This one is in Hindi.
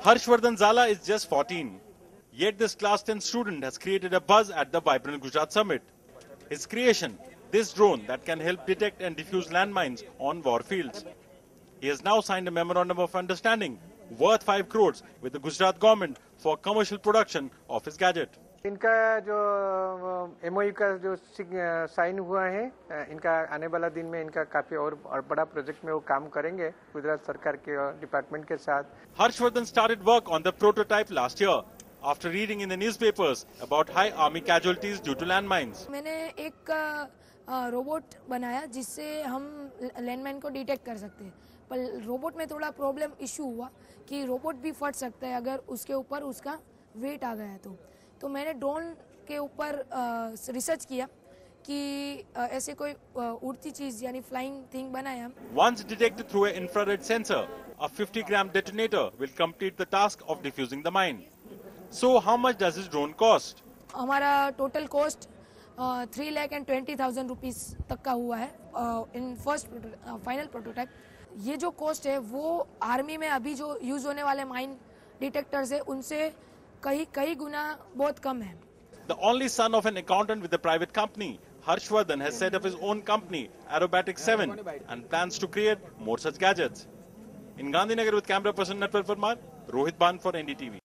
Harshvardhan Zala is just 14. Yet this class 10 student has created a buzz at the Vibrant Gujarat Summit. His creation, this drone that can help detect and defuse landmines on war fields. He has now signed a memorandum of understanding worth 5 crores with the Gujarat government for commercial production of his gadget. इनका जो एमओयू का जो साइन हुआ है इनका आने वाला दिन में इनका काफ़ी और, और बड़ा प्रोजेक्ट में वो काम करेंगे गुजरात सरकार के डिपार्टमेंट के साथ। Harshvardhan started work on the prototype last year after reading in the newspapers about high army casualties due to landmines. मैंने एक रोबोट बनाया जिससे हम लैंडमाइन को डिटेक्ट कर सकते हैं। पर रोबोट में थोड़ा प्रॉब्लम इशू हुआ कि रोबोट भी फट सकता है अगर उसके ऊपर उसका वेट आ गया तो। तो मैंने ड्रोन के ऊपर रिसर्च किया कि ऐसे कोई उड़ती चीज़ यानी फ्लाइंग थिंग बनाया Once detected through an infrared sensor, a 50 gram detonator will complete the task of defusing the mine. So how much does this drone cost? हमारा total cost three lakh and twenty thousand rupees तक का हुआ है इन फ़र्स्ट फाइनल प्रोटोटाइप ये जो कॉस्ट है वो आर्मी में अभी जो यूज़ होने वाले माइन डिटेक्टर्स है उनसे कई कई गुना बहुत कम है। The only son of an accountant with private company Harshvardhan has set up his own company aerobatic 7 and plans to create more such gadgets in Gandhinagar with camera person Natwar Parmar Rohit Baan for NDTV